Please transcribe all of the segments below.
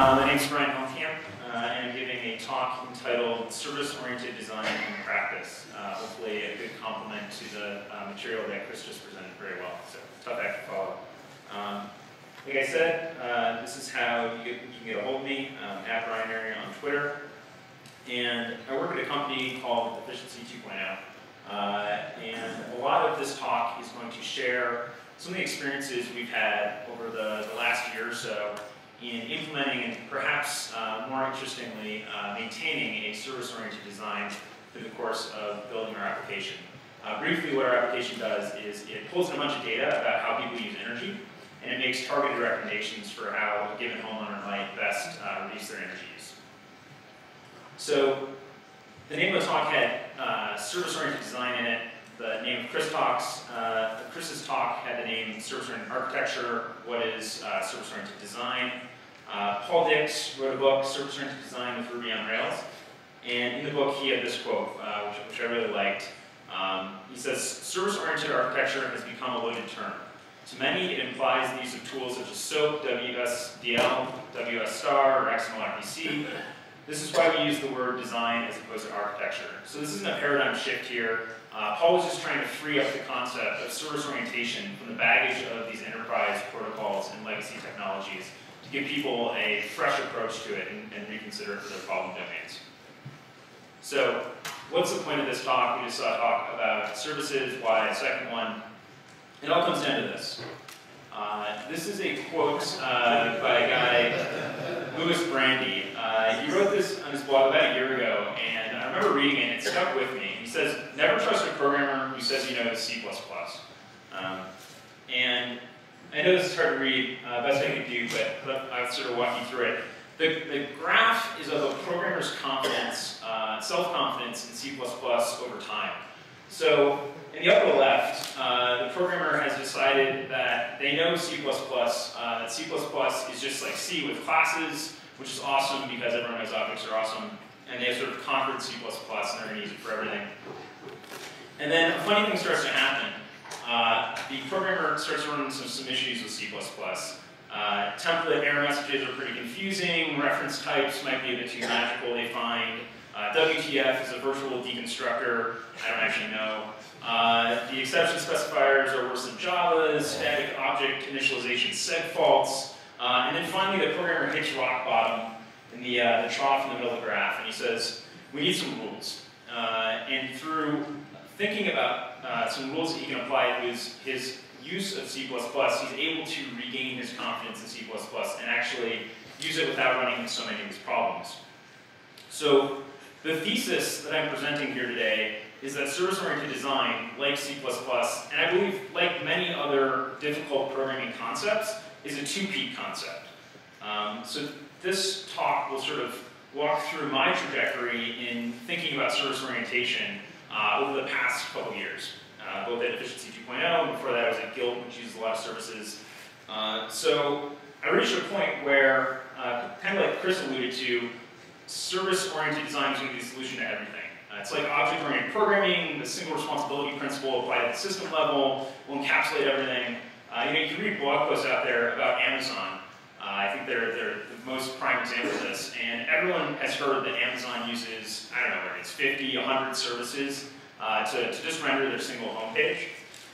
My name is Bryan Helmkamp, uh, and I'm giving a talk entitled Service-Oriented Design in Practice. Uh, hopefully a good complement to the uh, material that Chris just presented very well, so tough act to follow. Um, like I said, uh, this is how you, get, you, can get a hold of me, um, at brynary on Twitter. And I work at a company called Efficiency 2.0. Uh, and a lot of this talk is going to share some of the experiences we've had over the, the last year or so in implementing and perhaps uh, more interestingly, uh, maintaining a service-oriented design through the course of building our application. Uh, briefly, what our application does is it pulls in a bunch of data about how people use energy, and it makes targeted recommendations for how a given homeowner might best uh, reduce their energy use. So, the name of the talk had uh, service-oriented design in it, the name of Chris talks. Uh, Chris's talk had the name Service-Oriented Architecture, what is uh, service-oriented design. Uh, Paul Dix wrote a book, Service-Oriented Design with Ruby on Rails. And in the book, he had this quote, uh, which, which, I really liked. Um, he says, service-oriented architecture has become a loaded term. To many, it implies the use of tools such as SOAP, WSDL, WS Star, or XML RPC. This is why we use the word design as opposed to architecture. So this isn't a paradigm shift here. Uh, Paul was just trying to free up the concept of service orientation from the baggage of these enterprise protocols and legacy technologies to give people a fresh approach to it and, and reconsider it for their problem domains. So what's the point of this talk? We just saw a talk about services, why second one. It all comes down to this. Uh, this is a quote uh, by a guy, Louis Brandy. Uh, he wrote this on his blog about a year ago, and I remember reading it, and it stuck with me. He says, never trust a programmer who says he knows C++. Um, and I know this is hard to read, uh, best I can do, but I'll sort of walk you through it. The, the graph is of a programmer's confidence, uh, self-confidence in C++ over time. So in the upper left, uh, the programmer has decided that they know C++, uh, that C++ is just like C with classes, which is awesome because everyone knows objects are awesome, and they have sort of conquered C++ and they're going to use it for everything. And then a funny thing starts to happen. Uh, the programmer starts running some, some issues with C++. Uh, template error messages are pretty confusing. Reference types might be a bit too magical, they find. Uh, WTF is a virtual deconstructor. I don't actually know. Uh, the exception specifiers are worse than Java's, Static object initialization seg faults. Uh, and then finally, the programmer hits rock bottom in the, uh, the trough in the middle of the graph, and he says, we need some rules. and through thinking about uh, some rules that he can apply to his, his use of C++, he's able to regain his confidence in C++ and actually use it without running into so many of these problems. So the thesis that I'm presenting here today is that service-oriented design, like C++, and I believe like many other difficult programming concepts, is a two-peak concept. Um, so this talk will sort of walk through my trajectory in thinking about service orientation uh, over the past couple years, uh, both at Efficiency 2.0, and before that I was at Gilt, which uses a lot of services. Uh, so I reached a point where, uh, kind of like Chris alluded to, service-oriented design is going to be the solution to everything. Uh, it's like object-oriented programming, the single responsibility principle applied at the system level will encapsulate everything. Uh, you know, you can read blog posts out there about Amazon. I think they're, they're the most prime example of this. And everyone has heard that Amazon uses, I don't know, it's 50, 100 services uh, to, to just render their single homepage.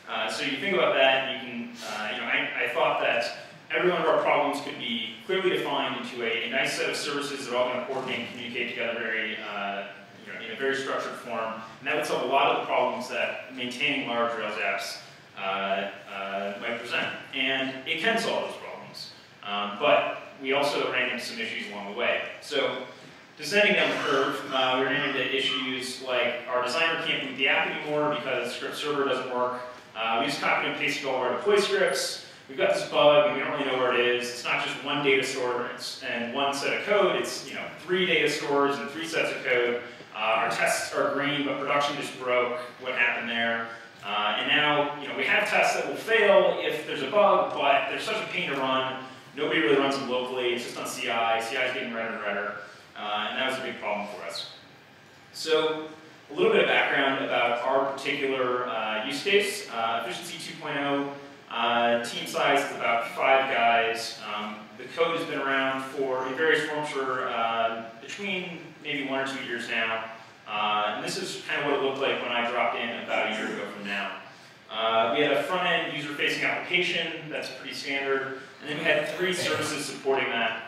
Uh, so you think about that, you can, uh, you know, I, I thought that every one of our problems could be clearly defined into a, a nice set of services that are all going to coordinate and communicate together very, uh, you know, in a very structured form. And that would solve a lot of the problems that maintaining large Rails apps uh, uh, might present. And it can solve those problems. Um, but we also ran into some issues along the way. So descending down the curve, uh, we ran into issues like our designer can't boot the app anymore because the script server doesn't work. Uh, we just copied and pasted all of our deploy scripts. We've got this bug, and we don't really know where it is. It's not just one data store and one set of code. It's you know three data stores and three sets of code. Uh, our tests are green, but production just broke. What happened there? Uh, and now you know we have tests that will fail if there's a bug, but they're such a pain to run. Nobody really runs them locally. It's just on CI. CI is getting redder and redder. Uh, and that was a big problem for us. So a little bit of background about our particular uh, use case. Uh, Efficiency 2.0, uh, team size is about five guys. Um, the code has been around for in various forms for uh, between maybe one or two years now. Uh, and this is kind of what it looked like when I dropped in about a year ago from now. We had a front-end user-facing application, that's pretty standard, and then we had three services supporting that,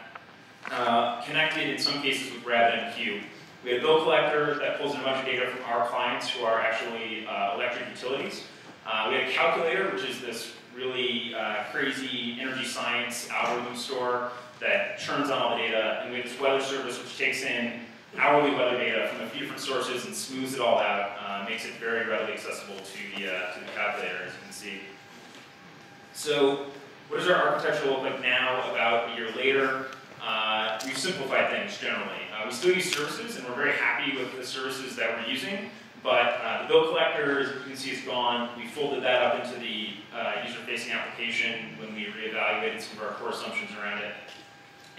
uh, connected in some cases with RabbitMQ. We had a bill collector that pulls in a bunch of data from our clients who are actually uh, electric utilities. Uh, we had a calculator, which is this really uh, crazy energy science algorithm store that churns on all the data, and we have this weather service which takes in hourly weather data from a few different sources and smooths it all out, uh, makes it very readily accessible to the, uh, to the calculator, as you can see. So what does our architecture look like now, about a year later? Uh, we've simplified things generally. Uh, we still use services, and we're very happy with the services that we're using, but uh, the bill collector, as you can see, is gone. We folded that up into the uh, user-facing application when we reevaluated some of our core assumptions around it.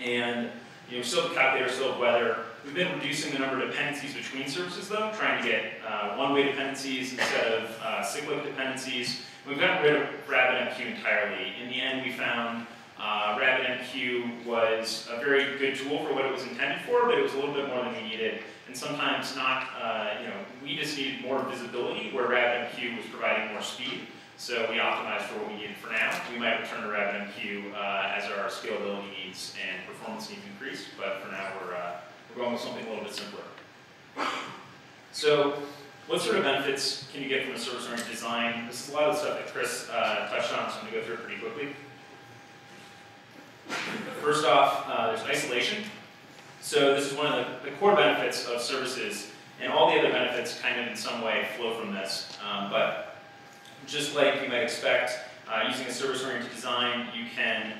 And you know, still have the calculator, still have weather. We've been reducing the number of dependencies between services, though, trying to get uh, one-way dependencies instead of uh, cyclic dependencies. We've gotten rid of RabbitMQ entirely. In the end, we found uh, RabbitMQ was a very good tool for what it was intended for, but it was a little bit more than we needed. And sometimes not, uh, you know, we just needed more visibility where RabbitMQ was providing more speed. So we optimized for what we needed for now. We might return to RabbitMQ uh, as our scalability needs and performance needs increase, but for now we're, uh, we're going with something a little bit simpler. So what sort of benefits can you get from a service-oriented design? This is a lot of the stuff that Chris uh, touched on, so I'm going to go through it pretty quickly. First off, uh, there's isolation. So this is one of the, the, core benefits of services, and all the other benefits kind of in some way flow from this. Um, but just like you might expect, uh, using a service-oriented design, you can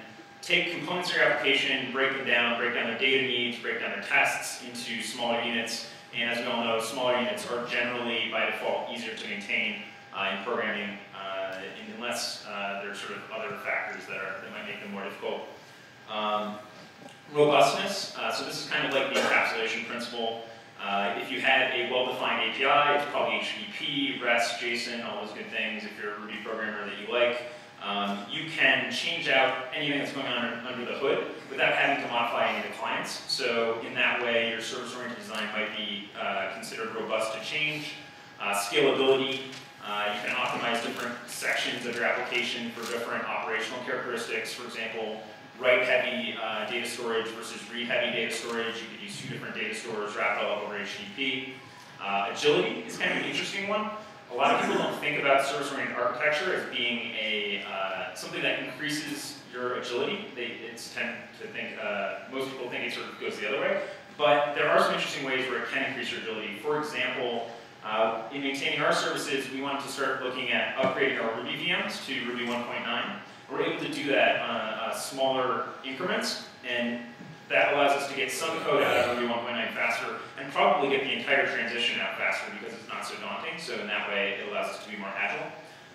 take components of your application, break them down, break down their data needs, break down their tests into smaller units. And as we all know, smaller units are generally, by default, easier to maintain uh, in programming, uh, unless uh, there are sort of other factors that, are, that might make them more difficult. Um, robustness, uh, so this is kind of like the encapsulation principle. Uh, if you had a well-defined API, it's probably HTTP, REST, JSON, all those good things if you're a Ruby programmer that you like. Um, you can change out anything that's going on under the hood without having to modify any of the clients. So in that way, your service-oriented design might be uh, considered robust to change. Uh, scalability, uh, you can optimize different sections of your application for different operational characteristics. For example, write-heavy uh, data storage versus read-heavy data storage. You could use two different data stores wrapped all over HTTP. Agility is kind of an interesting one. A lot of people don't think about service-oriented architecture as being a uh, something that increases your agility. They it's tend to think uh, most people think it sort of goes the other way, but there are some interesting ways where it can increase your agility. For example, uh, in maintaining our services, we wanted to start looking at upgrading our Ruby VMs to Ruby 1.9. We're able to do that on uh, smaller increments, and that allows us to get some code out of Ruby 1.9 faster, and probably get the entire transition out faster because it's not so daunting, so in that way it allows us to be more agile.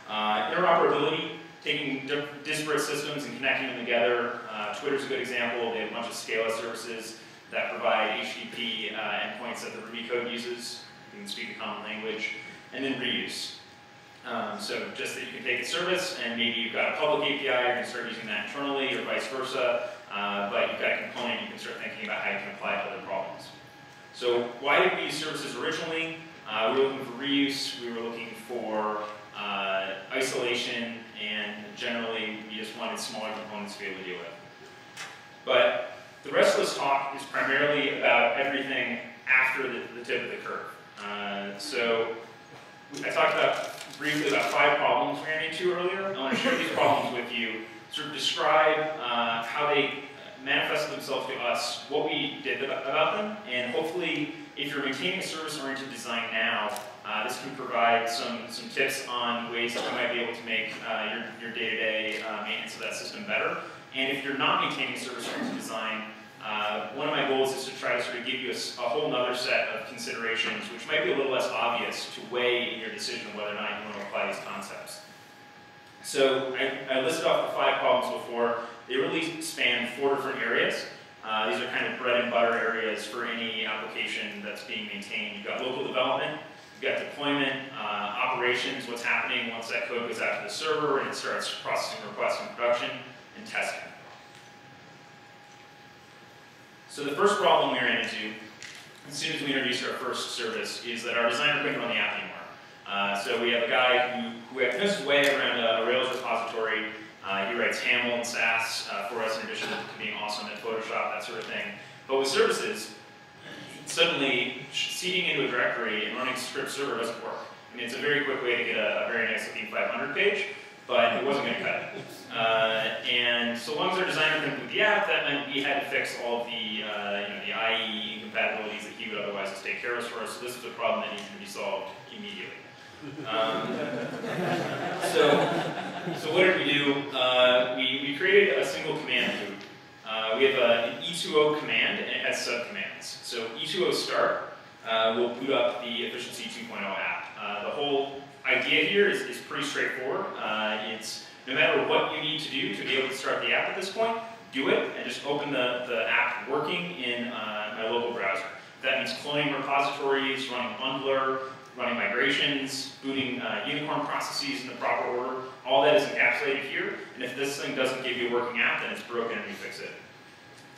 Uh, interoperability, taking disparate systems and connecting them together. Uh, Twitter's a good example. They have a bunch of Scala services that provide HTTP uh, endpoints that the Ruby code uses. You can speak a common language. And then reuse. Um, so just that you can take a service and maybe you've got a public API, you can start using that internally or vice versa, uh, but you've got a component, you can start thinking about how you can apply it to other problems. So why did we use services originally? Uh, we were looking for reuse, we were looking for uh, isolation, and generally we just wanted smaller components to be able to deal with. But the rest of this talk is primarily about everything after the, the tip of the curve. Uh, so I talked about briefly about five problems we ran into earlier. I want to share these problems with you, sort of describe uh, how they manifested themselves to us, what we did about them, and hopefully if you're maintaining a service-oriented design now, uh, this can provide some, some tips on ways that you might be able to make uh, your day-to-day -day, uh, maintenance of that system better. And if you're not maintaining service-oriented design, uh, one of my goals is to try to sort of give you a, a whole other set of considerations, which might be a little less obvious to weigh in your decision of whether or not you want to apply these concepts. So I, I listed off the five problems before. They really span four different areas. Uh, these are kind of bread and butter areas for any application that's being maintained. You've got local development, you've got deployment, uh, operations, what's happening once that code goes out to the server and it starts processing requests in production, and testing. So the first problem we ran into, as soon as we introduced our first service, is that our designer couldn't run the app anymore. Uh, so we have a guy who, who knows his way around a, Rails repository. Uh, he writes HAML and Sass uh, for us in addition to being awesome at Photoshop, that sort of thing. But with services, suddenly seeding into a directory and running script server doesn't work. I mean, it's a very quick way to get a, a very nice looking 500 page, but it wasn't going to cut it. Uh, and so long as our designer couldn't complete the app, that meant we had to fix all the, uh, you know, the IE incompatibilities that he would otherwise take care of for us. So this was a problem that needed to be solved immediately. Um, so, so what did we do? Uh, we, we created a single command loop. Uh, we have a, an E2O command, and it has subcommands. So E2O start uh, will boot up the Efficiency 2.0 app. Uh, the whole idea here is, is pretty straightforward. Uh, it's no matter what you need to do to be able to start the app at this point, do it, and just open the, the app working in uh, my local browser. That means cloning repositories, running bundler, running migrations, booting uh, unicorn processes in the proper order. All that is encapsulated here, and if this thing doesn't give you a working app, then it's broken and we fix it.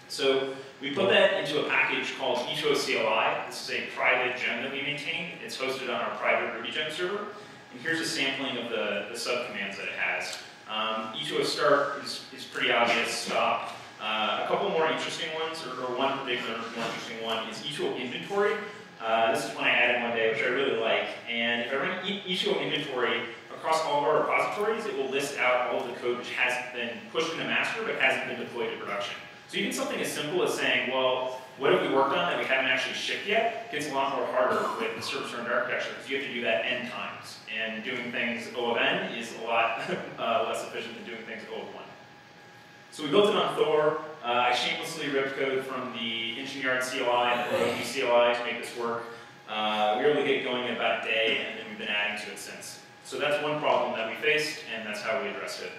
So we put that into a package called E2O CLI. This is a private gem that we maintain. It's hosted on our private Ruby gem server. And here's a sampling of the, the subcommands that it has. Um, E2O start is, is pretty obvious, stop. Uh, a couple more interesting ones, or, or, one particular more interesting one is E2O inventory. Uh, this is one I added one day, which I really like. And if I run E2O inventory across all of our repositories, it will list out all of the code which has been pushed into master but hasn't been deployed to production. So even something as simple as saying, well, what have we worked on that we haven't actually shipped yet gets a lot more harder with the service-oriented architecture because you have to do that n times. And doing things O of n is a lot uh, less efficient than doing things O of 1. So we built it on Thor. Uh, I shamelessly ripped code from the Engine CLI and the Heroku CLI to make this work. Uh, we were able to get going in about a day, and then we've been adding to it since. So that's one problem that we faced, and that's how we addressed it.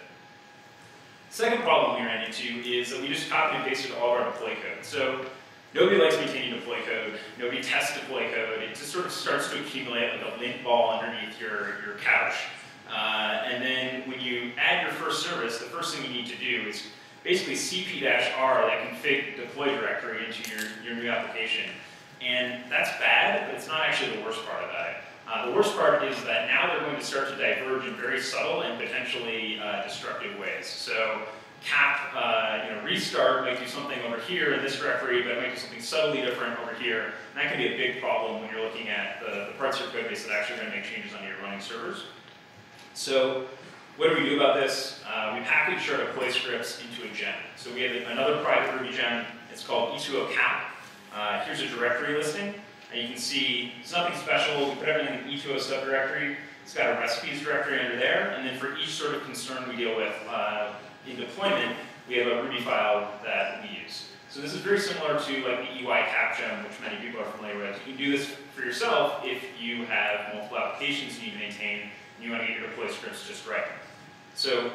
Second problem we ran into is that we just copied and pasted all of our deploy code. So nobody likes maintaining deploy code. Nobody tests deploy code. It just sort of starts to accumulate like a lint ball underneath your, your couch. Uh, and then when you add your first service, the first thing you need to do is basically cp-r that config deploy directory into your, your new application. And that's bad, but it's not actually the worst part about it. Uh, the worst part is that now they're going to start to diverge in very subtle and potentially uh, destructive ways. So cap, uh, you know, restart might do something over here in this directory, but it might do something subtly different over here. And that can be a big problem when you're looking at the, the parts of your code base that actually are going to make changes on your running servers. So what do we do about this? Uh, we package our deploy scripts into a gem. So we have another private Ruby gem. It's called E2O cap. Uh, here's a directory listing. And you can see it's nothing special. We put everything in the E2O subdirectory. It's got a recipes directory under there. And then for each sort of concern we deal with uh, in deployment, we have a Ruby file that we use. So this is very similar to like the EY CapGem, which many people are familiar with. You can do this for yourself if you have multiple applications you need to maintain and you want to get your deploy scripts just right. So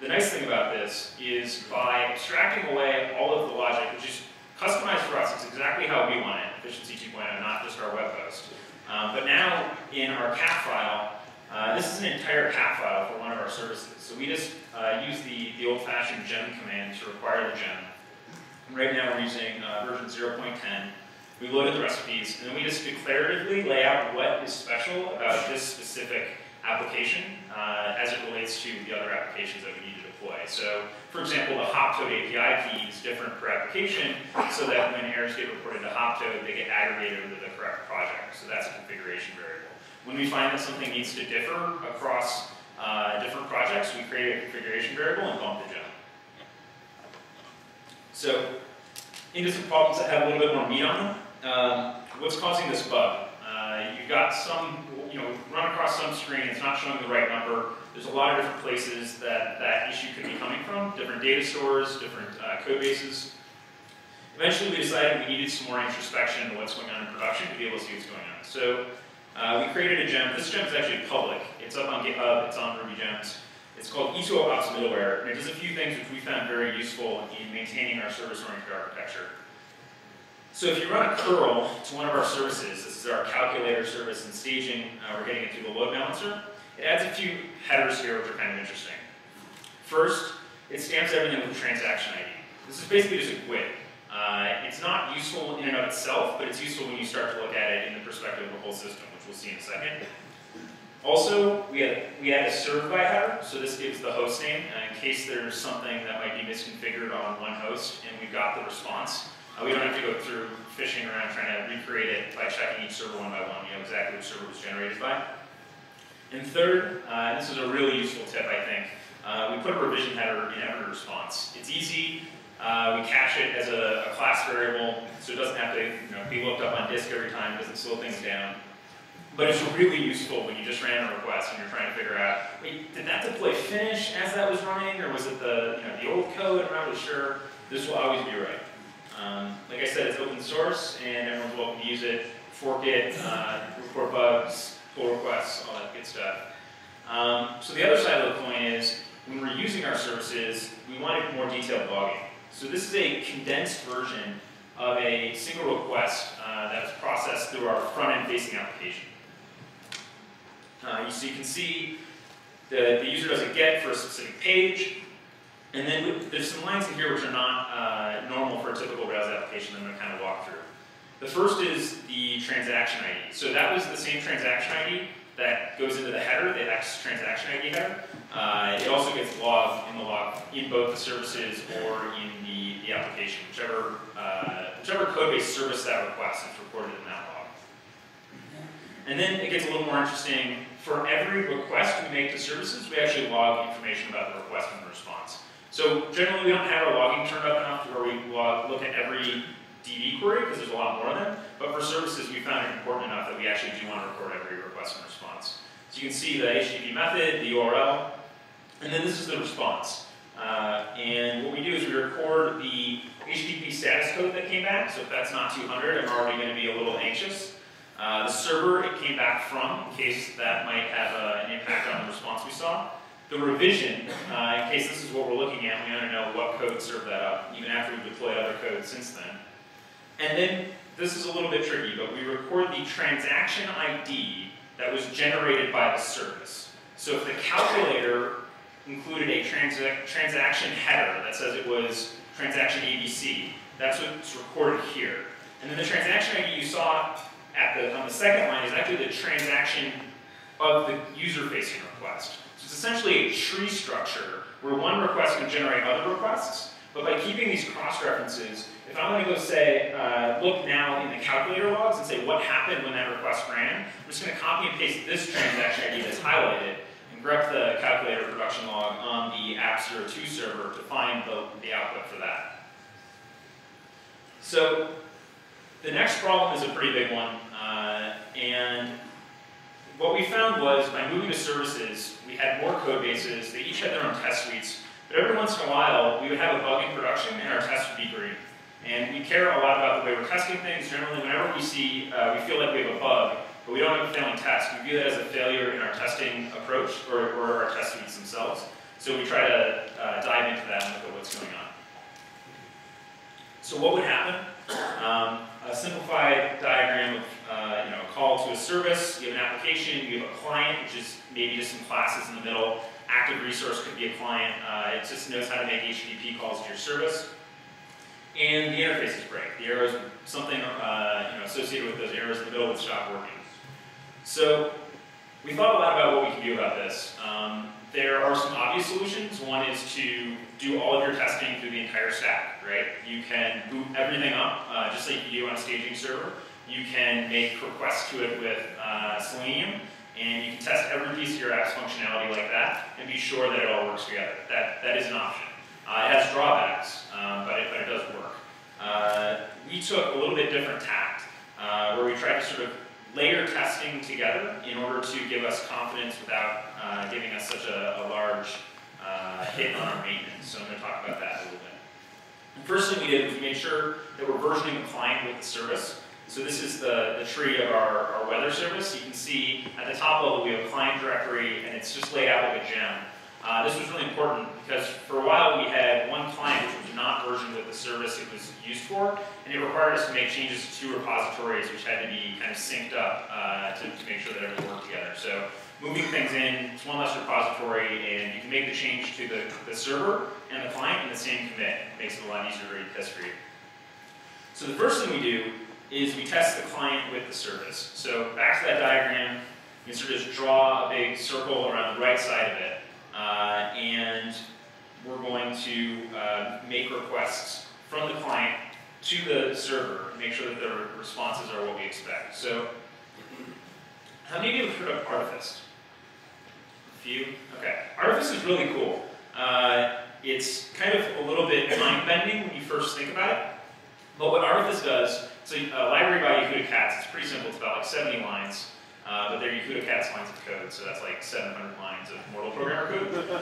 the nice thing about this is by abstracting away all of the logic, which is customized for us, it's exactly how we want it, efficiency 2.0, not just our web host. Um, but now in our cap file, uh, this is an entire cap file for one of our services. So we just uh, use the, the old-fashioned gem command to require the gem. Right now we're using uh, version 0.10. We loaded the recipes, and then we just declaratively lay out what is special about this specific application uh, as it relates to the other applications that we need to deploy. So, for example, the Hoptoad API key is different per application, so that when errors get reported to Hoptoad, they get aggregated into the correct project. So that's a configuration variable. When we find that something needs to differ across uh, different projects, we create a configuration variable and bump the gem. So, into some problems that have a little bit more meat on them. Um, what's causing this bug? Uh, you've got some, run across some screen, it's not showing the right number. There's a lot of different places that that issue could be coming from, different data stores, different uh, code bases. Eventually we decided we needed some more introspection into what's going on in production to be able to see what's going on. So uh, we created a gem. This gem is actually public. It's up on GitHub, it's on Ruby Gems. It's called E2O Ops Middleware, and it does a few things which we found very useful in maintaining our service-oriented architecture. So if you run a curl to one of our services, this is our calculator service and staging, uh, we're getting it through the load balancer, it adds a few headers here which are kind of interesting. First, it stamps everything with a transaction ID. This is basically just a GUID. Uh, it's not useful in and of itself, but it's useful when you start to look at it in the perspective of the whole system, which we'll see in a second. Also, we we had a serve by header, so this gives the host name, uh, in case there's something that might be misconfigured on one host and we've got the response. Uh, we don't have to go through fishing around trying to recreate it by checking each server one by one. You know exactly which server was generated by. And third, uh, this is a really useful tip, I think. Uh, we put a revision header in every response. It's easy. Uh, we cache it as a, a, class variable, so it doesn't have to you know, be looked up on disk every time. It doesn't slow things down. But it's really useful when you just ran a request and you're trying to figure out, wait, did that deploy finish as that was running, or was it the, you know, the old code? I'm not really sure. This will always be right. Um, like I said, it's open source, and everyone's welcome to use it, fork it, uh, report bugs, pull requests, all that good stuff. Um, so the other side of the coin is, when we're using our services, we wanted more detailed logging. So this is a condensed version of a single request uh, that's processed through our front-end facing application. Uh, so you can see the, the user does a get for a specific page, and then there's some lines in here which are not uh, normal for a typical Rails application that I'm going to kind of walk through. The first is the transaction ID. So that was the same transaction ID that goes into the header, the X transaction ID header. Uh, it also gets logged in the log in both the services or in the, the application, whichever, uh, whichever code-based service that request is recorded in that log. And then it gets a little more interesting. For every request we make to services, we actually log information about the request and the response. So generally, we don't have our logging turned up enough where we log, look at every DB query, because there's a lot more of them. But for services, we found it important enough that we actually do want to record every request and response. So you can see the HTTP method, the URL, and then this is the response. Uh, and what we do is we record the HTTP status code that came back. So if that's not 200, I'm already going to be a little anxious. Uh, the server it came back from, in case that might have uh, an impact on the response we saw the revision, uh, in case this is what we're looking at, we want to know what code served that up, even after we've deployed other code since then. And then, this is a little bit tricky, but we record the transaction ID that was generated by the service. So if the calculator included a transa transaction header that says it was transaction ABC, that's what's recorded here. And then the transaction ID you saw at the, on the second line is actually the transaction of the user-facing request. It's essentially a tree structure where one request can generate other requests, but by keeping these cross-references, if I'm going to go say, uh, look now in the calculator logs and say what happened when that request ran, I'm just going to copy and paste this transaction ID that's highlighted and grep the calculator production log on the app02 server to find the, the output for that. So the next problem is a pretty big one, uh, and what we found was by moving to services, we had more code bases, they each had their own test suites, but every once in a while, we would have a bug in production and our test would be green. And we care a lot about the way we're testing things. Generally, whenever we see, uh, we feel like we have a bug, but we don't have a failing test, we view that as a failure in our testing approach or, or our test suites themselves. So we try to uh, dive into that and look at what's going on. So what would happen? Um, a simplified diagram of uh, you know, a call to a service, you have an application, you have a client, which is maybe just some classes in the middle. Active resource could be a client. Uh, it just knows how to make HTTP calls to your service. And the interfaces break. The arrows, something uh, you know, associated with those arrows in the middle would stop working. So we thought a lot about what we can do about this. Um, there are some obvious solutions. One is to do all of your testing through the entire stack, right? You can boot everything up, uh, just like you do on a staging server. You can make requests to it with uh, Selenium, and you can test every piece of your app's functionality like that, and be sure that it all works together. That, that is an option. Uh, it has drawbacks, um, but, it, but it does work. Uh, we took a little bit different tact, uh, where we tried to sort of layer testing together in order to give us confidence without uh, giving us such a, a large uh, hit on our maintenance. So I'm going to talk about that a little bit. The first thing we did was we made sure that we're versioning the client with the service. So this is the, the tree of our, our weather service. You can see at the top level we have a client directory and it's just laid out like a gem. Uh, this was really important because for a while we had one client not versioned with the service it was used for, and it required us to make changes to two repositories which had to be kind of synced up uh, to, to, make sure that everything worked together. So moving things in, it's one less repository, and you can make the change to the, the server and the client in the same commit. It makes it a lot easier to read. So the first thing we do is we test the client with the service. So back to that diagram, you can sort of just draw a big circle around the right side of it, uh, and going to uh, make requests from the client to the server, make sure that the responses are what we expect. So, how many of you have heard of Artifice? A few? Okay. Artifice is really cool. Uh, it's kind of a little bit mind-bending when you first think about it. But what Artifice does, so a library by Yehuda Katz, it's pretty simple, it's about like 70 lines. Uh, but they're Yehuda Katz lines of code, so that's like 700 lines of Mortal programmer code.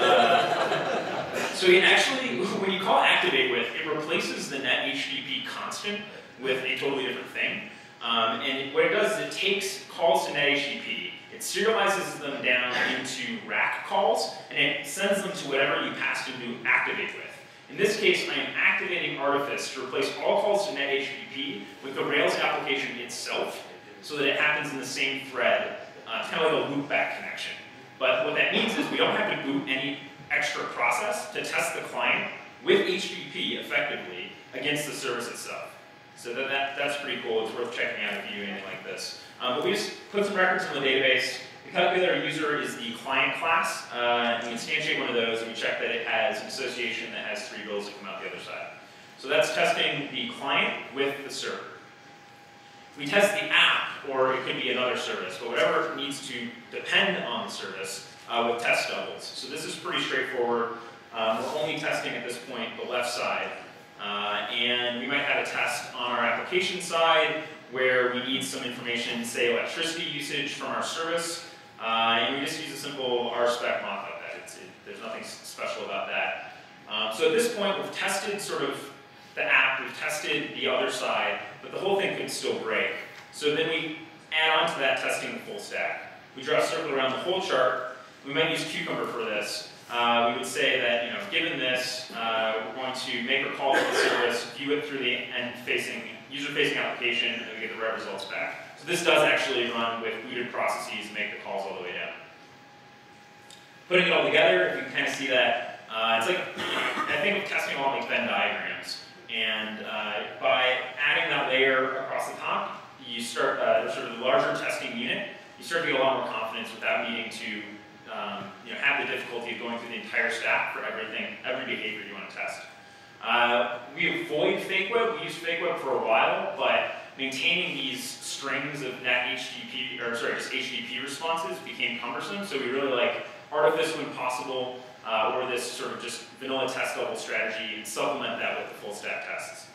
Uh, so it actually, when you call activate with, it replaces the net HTTP constant with a totally different thing. Um, and what it does is it takes calls to net HTTP, it serializes them down into rack calls, and it sends them to whatever you passed into activate with. In this case, I am activating Artifice to replace all calls to net HTTP with the Rails application itself, so that it happens in the same thread. Uh, it's kind of like a loopback connection. But what that means is we don't have to boot any extra process to test the client with HTTP effectively against the service itself. So that, that, that's pretty cool. It's worth checking out if you do anything like this. Um, but we just put some records in the database. The calculator user is the client class. Uh, and we instantiate one of those and we check that it has an association that has three bills that come out the other side. So that's testing the client with the server. We test the app, or it could be another service, but whatever needs to depend on the service uh, with test doubles. So this is pretty straightforward. Um, we're only testing at this point the left side. Uh, and we might have a test on our application side where we need some information, say electricity usage from our service. Uh, and we just use a simple RSpec mockup. It, there's nothing special about that. Um, so at this point, we've tested sort of the app, we've tested the other side, but the whole thing could still break. So then we add on to that testing the full stack. We draw a circle around the whole chart. We might use Cucumber for this. Uh, we would say that, you know, given this, uh, we're going to make a call to the service, view it through the end-facing, user-facing application, and we get the red results back. So this does actually run with booted processes and make the calls all the way down. Putting it all together, you can kind of see that, uh, it's like, I think of testing along like Venn diagrams. And uh, by adding that layer across the top, you start uh, sort of the larger testing unit, you start to get a lot more confidence without needing to um, you know, have the difficulty of going through the entire stack for everything, every behavior you want to test. Uh, we avoid FakeWeb. We used FakeWeb for a while, but maintaining these strings of net HTTP, or sorry, just HTTP responses became cumbersome. So we really like Artifice when possible, uh, or this sort of just vanilla test double strategy and supplement that with the full stack tests.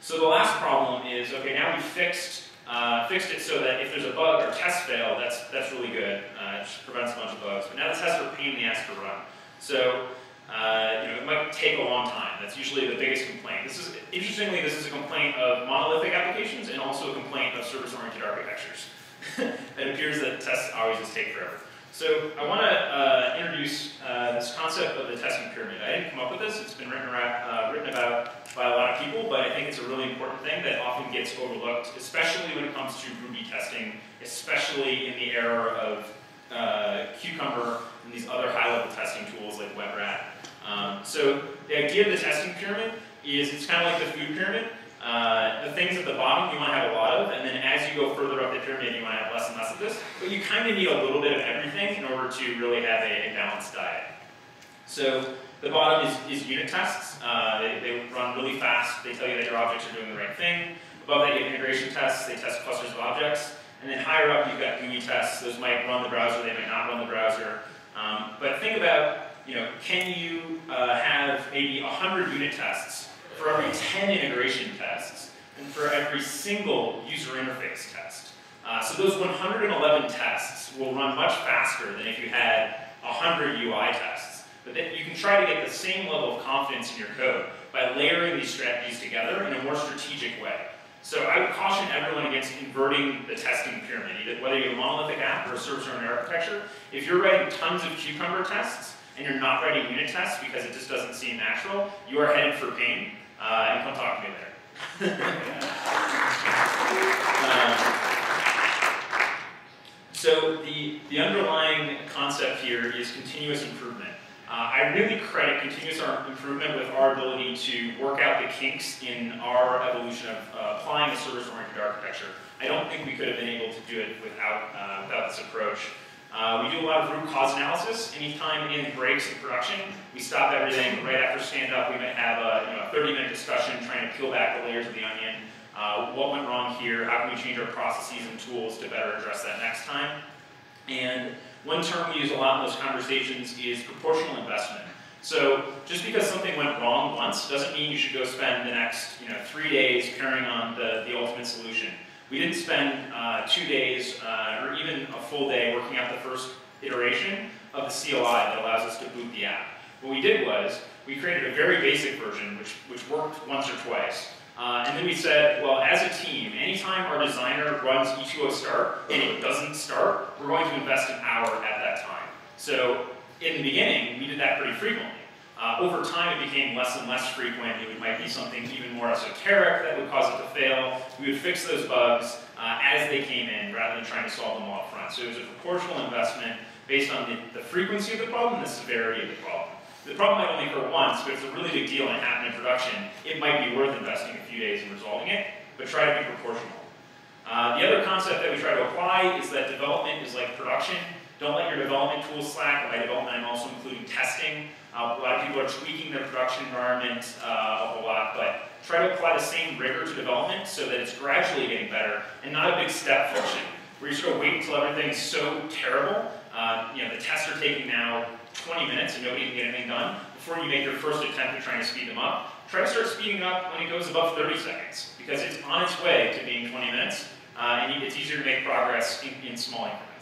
So the last problem is, okay, now we fixed, uh, fixed it so that if there's a bug or test fail, that's, that's really good. Uh, it prevents a bunch of bugs. But now the tests are pain in the ass to run. So uh, you know, it might take a long time. That's usually the biggest complaint. This is, interestingly, this is a complaint of monolithic applications and also a complaint of service-oriented architectures. it appears that tests always just take forever. So I want to uh, introduce uh, this concept of the testing pyramid. I didn't come up with this. It's been written, around, uh, written about by a lot of people, but I think it's a really important thing that often gets overlooked, especially when it comes to Ruby testing, especially in the era of uh, Cucumber and these other high-level testing tools like WebRat. Um, so the idea of the testing pyramid is it's kind of like the food pyramid. Uh, the things at the bottom you want to have a lot of, and then as you go further up the pyramid, you want to have less and less of this. But you kind of need a little bit of everything in order to really have a, a balanced diet. So the bottom is, is unit tests. Uh, they, they, run really fast. They tell you that your objects are doing the right thing. Above that, you have integration tests. They test clusters of objects. And then higher up, you've got GUI tests. Those might run the browser. They might not run the browser. Um, but think about, you know, can you uh, have maybe 100 unit tests for every 10 integration tests, and for every single user interface test. Uh, so those 111 tests will run much faster than if you had 100 UI tests. But then you can try to get the same level of confidence in your code by layering these strategies together in a more strategic way. So I would caution everyone against inverting the testing pyramid, whether you're a monolithic app or a service-oriented architecture. If you're writing tons of Cucumber tests and you're not writing unit tests because it just doesn't seem natural, you are headed for pain. Uh, and come talk to me there. um, so the, the underlying concept here is continuous improvement. Uh, I really credit continuous improvement with our ability to work out the kinks in our evolution of uh, applying a service-oriented architecture. I don't think we could have been able to do it without, uh, without this approach. Uh, we do a lot of root cause analysis. Anytime in breaks in production, we stop everything right after stand up. We might have a, you know, 30 minute discussion trying to peel back the layers of the onion. Uh, what went wrong here? How can we change our processes and tools to better address that next time? And one term we use a lot in those conversations is proportional investment. So just because something went wrong once doesn't mean you should go spend the next you know, three days carrying on the, the ultimate solution. We didn't spend uh, two days uh, or even a full day working out the first iteration of the CLI that allows us to boot the app. What we did was we created a very basic version which, which worked once or twice. Uh, and then we said, well, as a team, anytime our designer runs E2O start and it doesn't start, we're going to invest an hour at that time. So in the beginning, we did that pretty frequently. Uh, over time, it became less and less frequent. It might be something even more esoteric that would cause it to fail. We would fix those bugs uh, as they came in rather than trying to solve them all up front. So it was a proportional investment based on the, the frequency of the problem and the severity of the problem. The problem might only occur once, but if it's a really big deal and it happened in production, it might be worth investing a few days in resolving it, but try to be proportional. Uh, the other concept that we try to apply is that development is like production. Don't let your development tools slack. By development, I'm also including testing. Uh, a lot of people are tweaking their production environment uh, a whole lot, but try to apply the same rigor to development so that it's gradually getting better and not a big step function where you sort of wait until everything's so terrible. Uh, you know, the tests are taking now 20 minutes and nobody can get anything done before you make your first attempt at trying to speed them up. Try to start speeding up when it goes above 30 seconds because it's on its way to being 20 minutes uh, and it's easier to make progress in, in small increments.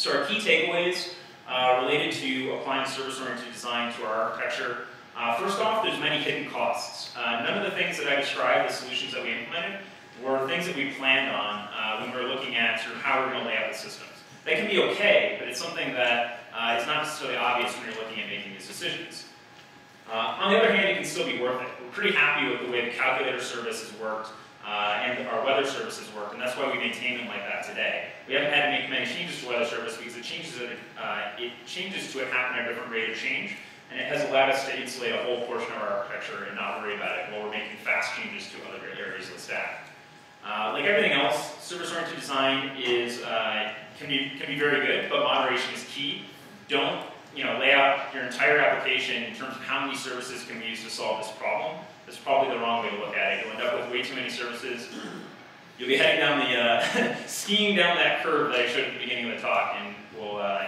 So our key takeaways uh, related to applying service-oriented design to our architecture. Uh, first off, there's many hidden costs. Uh, none of the things that I described, the solutions that we implemented, were things that we planned on uh, when we were looking at sort of how we're going to lay out the systems. They can be okay, but it's something that uh, is not necessarily obvious when you're looking at making these decisions. Uh, on the other hand, it can still be worth it. We're pretty happy with the way the calculator service has worked uh, and our weather services work, and that's why we maintain them like that today. We haven't had to make many changes to weather service because it changes it, uh, it changes to happen at a different rate of change, and it has allowed us to insulate a whole portion of our architecture and not worry about it while we're making fast changes to other areas of the stack. Uh, like everything else, service-oriented design is uh, can be can be very good, but moderation is key. Don't you know lay out your entire application in terms of how many services can be used to solve this problem. That's probably the wrong way to look at it. You'll end up with way too many services. You'll be heading down the uh, skiing down that curve that I showed at the beginning of the talk, and we'll uh,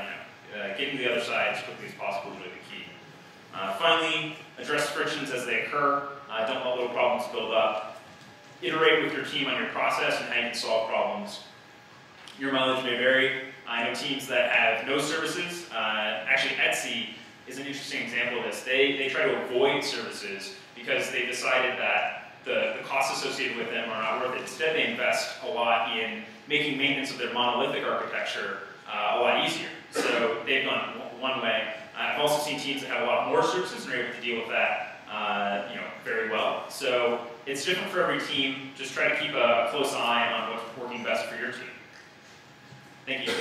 you know, uh, getting to the other side as quickly as possible is really the key. Uh, finally, address frictions as they occur. Uh, don't let little problems build up iterate with your team on your process and how you can solve problems. Your mileage may vary. I know teams that have no services. Uh, actually, Etsy is an interesting example of this. They, they try to avoid services because they decided that the, the costs associated with them are not worth it. Instead, they invest a lot in making maintenance of their monolithic architecture uh, a lot easier. So they've gone one way. I've also seen teams that have a lot more services and are able to deal with that uh, you know, very well. So it's different for every team. Just try to keep a close eye on what's working best for your team. Thank you.